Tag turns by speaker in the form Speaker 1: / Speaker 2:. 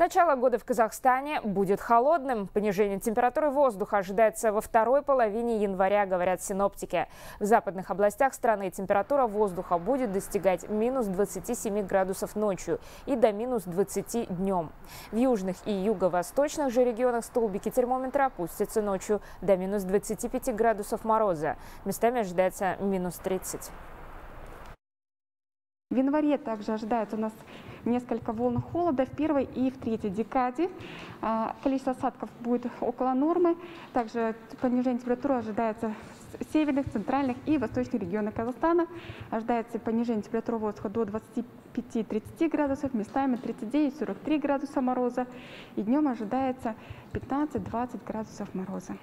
Speaker 1: Начало года в Казахстане будет холодным. Понижение температуры воздуха ожидается во второй половине января, говорят синоптики. В западных областях страны температура воздуха будет достигать минус 27 градусов ночью и до минус 20 днем. В южных и юго-восточных же регионах столбики термометра опустятся ночью до минус 25 градусов мороза. Местами ожидается минус 30.
Speaker 2: В январе также ожидается у нас несколько волн холода в первой и в третьей декаде. А, количество осадков будет около нормы. Также понижение температуры ожидается в северных, центральных и восточных регионах Казахстана. Ожидается понижение температуры воздуха до 25-30 градусов, местами 39-43 градуса мороза. И днем ожидается 15-20 градусов мороза.